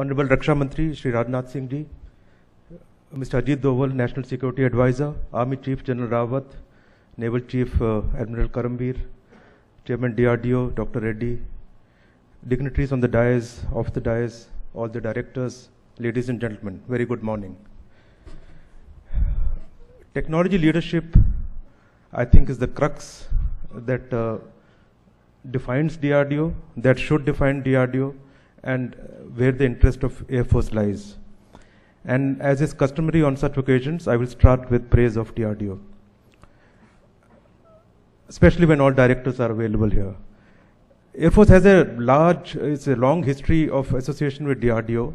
Honorable Raksha Mantri Shri Rajnath Singh Ji, Mr. Ajit Doval, National Security Advisor, Army Chief General Rawat, Naval Chief uh, Admiral Karambir, Chairman DRDO, Dr. Reddy, dignitaries on the dais, off the dais, all the directors, ladies and gentlemen, very good morning. Technology leadership, I think, is the crux that uh, defines DRDO, that should define DRDO, and where the interest of Air Force lies. And as is customary on such occasions, I will start with praise of DRDO, especially when all directors are available here. Air Force has a large, it's a long history of association with DRDO.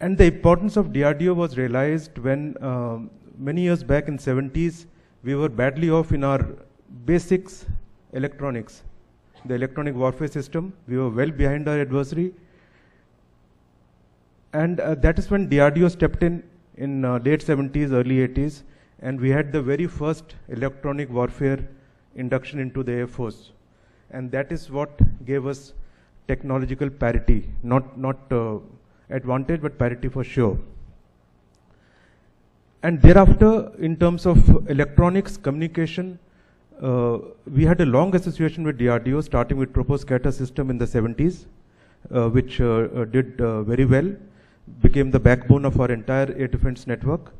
And the importance of DRDO was realized when um, many years back in 70s, we were badly off in our basics electronics, the electronic warfare system. We were well behind our adversary. And uh, that is when DRDO stepped in in uh, late 70s, early 80s, and we had the very first electronic warfare induction into the Air Force. And that is what gave us technological parity, not, not uh, advantage, but parity for sure. And thereafter, in terms of electronics, communication, uh, we had a long association with DRDO, starting with Troposcatter system in the 70s, uh, which uh, uh, did uh, very well, became the backbone of our entire air defense network.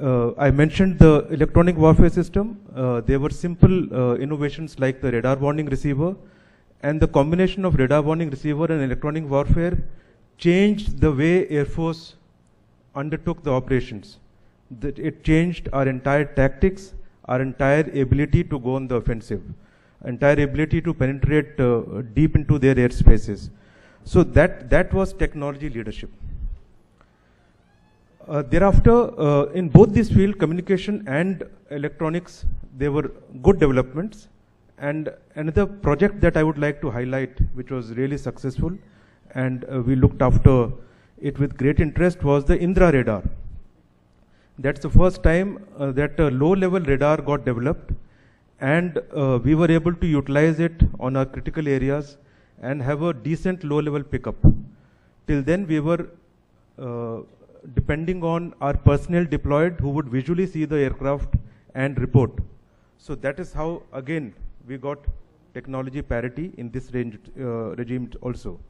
Uh, I mentioned the electronic warfare system. there were simple innovations like the radar warning receiver, and the combination of radar warning receiver and electronic warfare changed the way Air Force undertook the operations. That it changed our entire tactics our entire ability to go on the offensive, entire ability to penetrate uh, deep into their airspaces. So that, that was technology leadership. Uh, thereafter, uh, in both this field, communication and electronics, there were good developments. And another project that I would like to highlight, which was really successful, and uh, we looked after it with great interest, was the Indra radar. That's the first time uh, that a low level radar got developed and uh, we were able to utilize it on our critical areas and have a decent low level pickup. Till then we were uh, depending on our personnel deployed who would visually see the aircraft and report. So that is how again we got technology parity in this range, uh, regime also.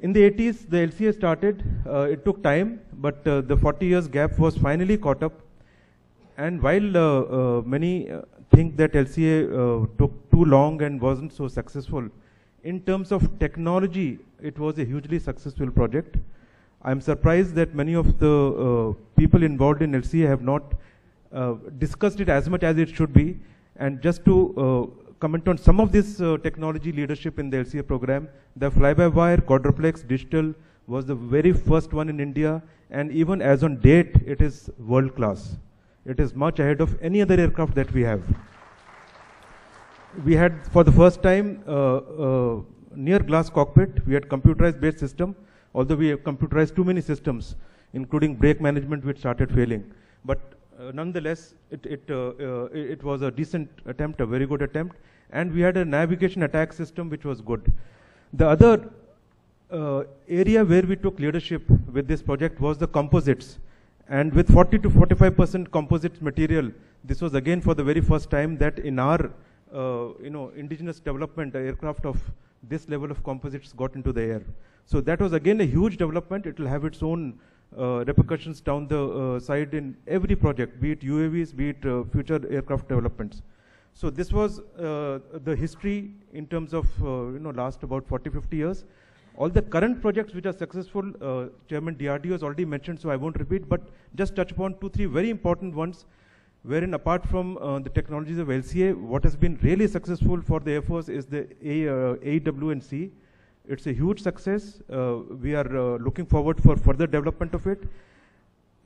In the 80s, the LCA started. Uh, it took time, but uh, the 40 years gap was finally caught up. And while uh, uh many uh, think that LCA uh, took too long and wasn't so successful, in terms of technology, it was a hugely successful project. I'm surprised that many of the people involved in LCA have not discussed it as much as it should be. And just to comment on some of this uh, technology leadership in the LCA program. The fly-by-wire quadruplex digital was the very first one in India, and even as on date, it is world-class. It is much ahead of any other aircraft that we have. We had, for the first time, uh, uh, near glass cockpit, we had computerized based system, although we have computerized too many systems, including brake management, which started failing. But nonetheless, it, it, uh, uh, it was a decent attempt, a very good attempt, and we had a navigation attack system which was good. The other uh, area where we took leadership with this project was the composites. And with 40 to 45% composites material, this was again for the very first time that in our uh, you know, indigenous development, aircraft of this level of composites got into the air. So that was again a huge development. It will have its own uh, repercussions down the uh, side in every project, be it UAVs, be it uh, future aircraft developments. So this was the history in terms of you know last about 40, 50 years. All the current projects which are successful, uh, Chairman DRDO has already mentioned, so I won't repeat, but just touch upon two, three very important ones, wherein apart from uh, the technologies of LCA, what has been really successful for the Air Force is the A, uh. It's a huge success. Uh, we are uh, looking forward for further development of it.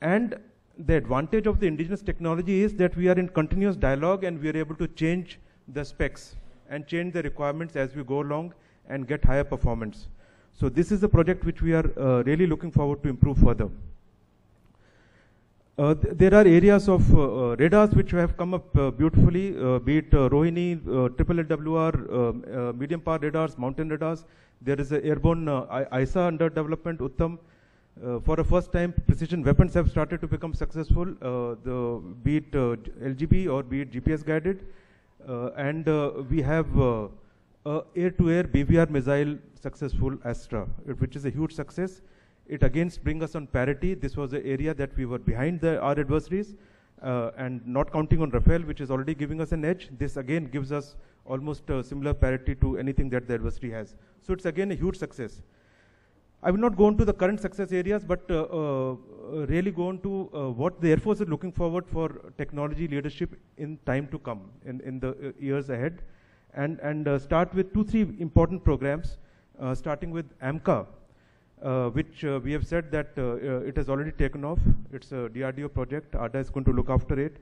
And the advantage of the indigenous technology is that we are in continuous dialogue and we are able to change the specs and change the requirements as we go along and get higher performance. So this is a project which we are uh, really looking forward to improve further. Uh, th- there are areas of uh, uh, radars which have come up uh, beautifully, uh, be it uh, Rohini, uh, triple LWR, um, medium power radars, mountain radars. There is a airborne AESA under development, Uttam. For the first time, precision weapons have started to become successful, the, be it LGB or be it GPS guided. And we have air-to-air BVR missile successful Astra, which is a huge success. It again brings us on parity. This was the area that we were behind the, our adversaries, uh, and not counting on Rafale, which is already giving us an edge. This again gives us almost similar parity to anything that the adversary has. So it's again a huge success. I will not go into the current success areas, but uh, uh, uh, really go into uh, what the Air Force is looking forward for technology leadership in time to come, in, in the years ahead. And, and start with two, three important programs, starting with AMCA, uh, which uh, we have said that uh, uh, it has already taken off. It's a DRDO project. ADA is going to look after it.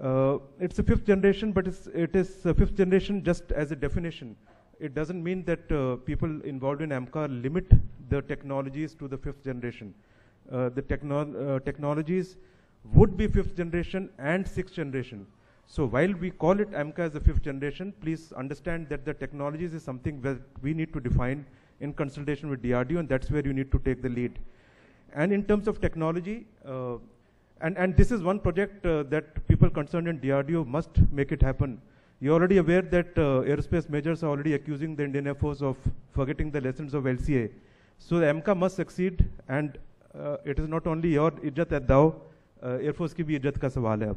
Uh, it's a fifth generation, but it's, it is fifth generation just as a definition. It doesn't mean that uh, people involved in AMCA limit the technologies to the fifth generation. The techno- technologies would be fifth generation and sixth generation. So while we call it AMCA as the fifth generation, please understand that the technologies is something that we need to define in consultation with DRDO, and that's where you need to take the lead. And in terms of technology, uh, and, and this is one project uh, that people concerned in DRDO must make it happen. You're already aware that uh, aerospace majors are already accusing the Indian Air Force of forgetting the lessons of LCA. So the MCA must succeed, and uh, it is not only your ijat at uh, Air Force ki bhi ijat ka sawal hai.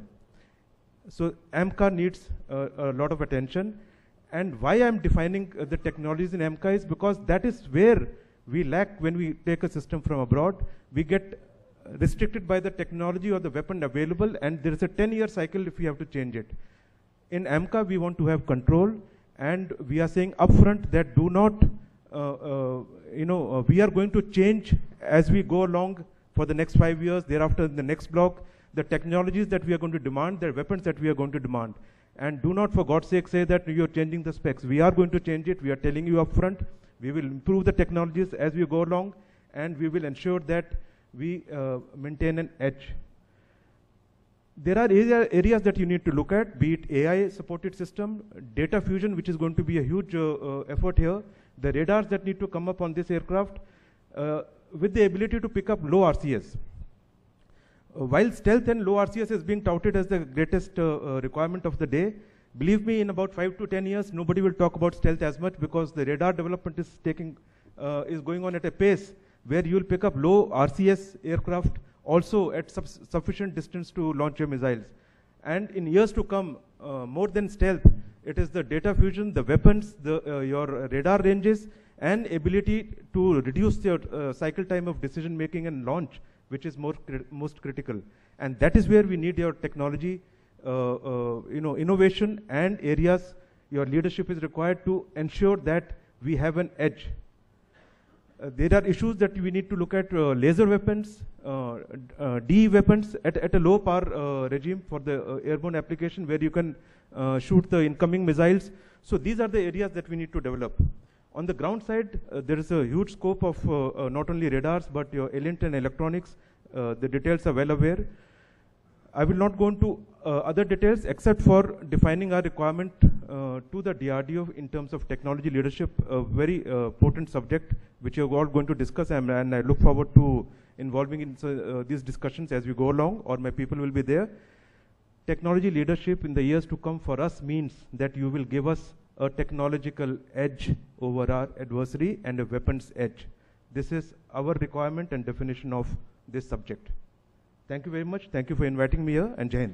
So MCA needs uh, a lot of attention. And why I'm defining uh, the technologies in MCA is because that is where we lack when we take a system from abroad. We get restricted by the technology or the weapon available, and there is a 10-year cycle if we have to change it. In AMCA, we want to have control, and we are saying upfront that do not, uh, uh, you know, uh, we are going to change as we go along for the next five years. Thereafter, in the next block, the technologies that we are going to demand, the weapons that we are going to demand. And do not, for God's sake, say that you are changing the specs. We are going to change it. We are telling you up front. We will improve the technologies as we go along, and we will ensure that we uh, maintain an edge. There are area, areas that you need to look at, be it AI supported system, data fusion, which is going to be a huge uh, uh, effort here, the radars that need to come up on this aircraft, uh, with the ability to pick up low RCS. While stealth and low RCS is being touted as the greatest uh, uh, requirement of the day, believe me, in about five to ten years, nobody will talk about stealth as much because the radar development is taking uh, is going on at a pace where you will pick up low RCS aircraft also at sufficient distance to launch your missiles. And in years to come, uh, more than stealth, it is the data fusion, the weapons, the, uh, your radar ranges, and ability to reduce your uh, cycle time of decision making and launch, which is more most critical. And that is where we need your technology, uh, uh, you know, innovation and areas. Your leadership is required to ensure that we have an edge. Uh, there are issues that we need to look at uh, laser weapons, uh, uh, weapons at, at a low power regime for the airborne application where you can shoot the incoming missiles. So these are the areas that we need to develop. On the ground side, uh, there is a huge scope of uh, uh, not only radars but your ELINT and electronics. Uh, the details are well aware. I will not go into uh, other details except for defining our requirement to the DRDO in terms of technology leadership, a very potent subject which you're all going to discuss and, and I look forward to involving in these discussions as we go along or my people will be there. Technology leadership in the years to come for us means that you will give us a technological edge over our adversary and a weapons edge. This is our requirement and definition of this subject. Thank you very much. Thank you for inviting me here and Jai.